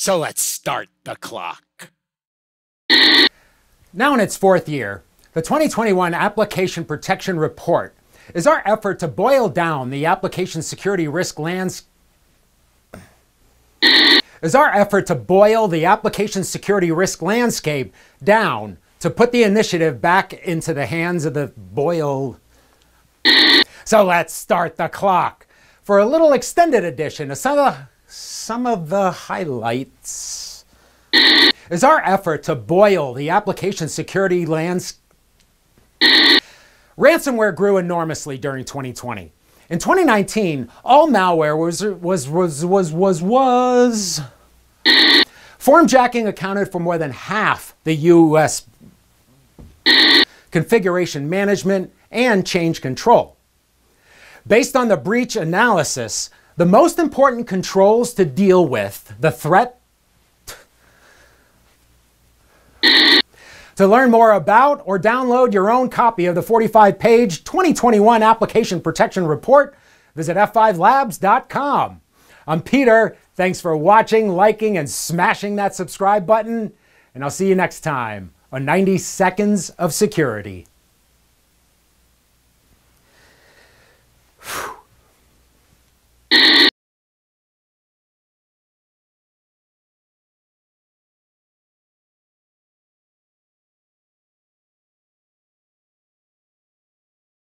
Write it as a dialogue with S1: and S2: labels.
S1: So let's start the clock.
S2: Now in its fourth year, the 2021 Application Protection Report is our effort to boil down the application security risk lands is our effort to boil the application security risk landscape down to put the initiative back into the hands of the boil. So let's start the clock for a little extended edition of some of the, some of the highlights is our effort to boil the application security landscape. Ransomware grew enormously during 2020. In 2019, all malware was was was was was was Formjacking accounted for more than half the US configuration management and change control. Based on the breach analysis, the most important controls to deal with the threat To learn more about or download your own copy of the 45 page 2021 Application Protection Report, visit f5labs.com. I'm Peter. Thanks for watching, liking, and smashing that subscribe button. And I'll see you next time on 90 Seconds of Security.